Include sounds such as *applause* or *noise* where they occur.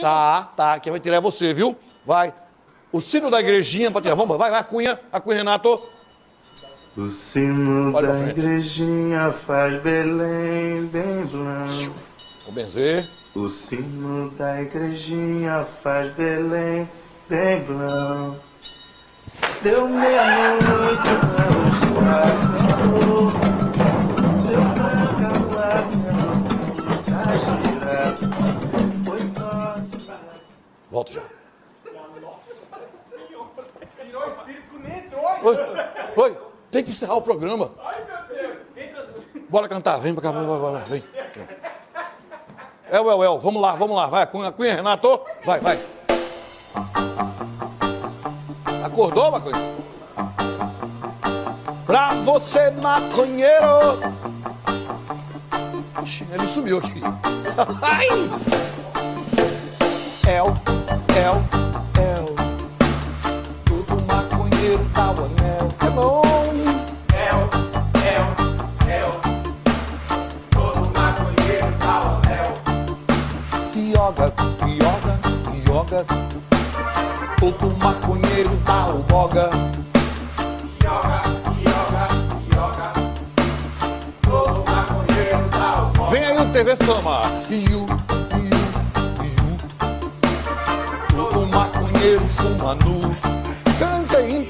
Tá, tá. Quem vai tirar é você, viu? Vai. O sino da igrejinha pra tirar. Vamos, vai, vai, a cunha. A cunha, Renato. O sino Olha da igrejinha faz Belém bem blanco. Vou benzer. O sino da igrejinha faz Belém bem blanco. Deu meia-noite, Volto já. Virou o espírito que nem entrou. Oi, oi. Tem que encerrar o programa. Bora cantar. Vem pra cá, bora, bora. Vem. El, El, El. Vamos lá, vamos lá. Vai, cunha, cunha, Renato. Vai, vai. Acordou, maconha? Pra você, maconheiro. Ixi, ele sumiu aqui. *laughs* Ai! Yoga, yoga, yoga. Todo maconheiro dá o boga. Vem aí o TV Sama. Iu, iu, iu. Todo maconheiro fuma nu. Canta aí.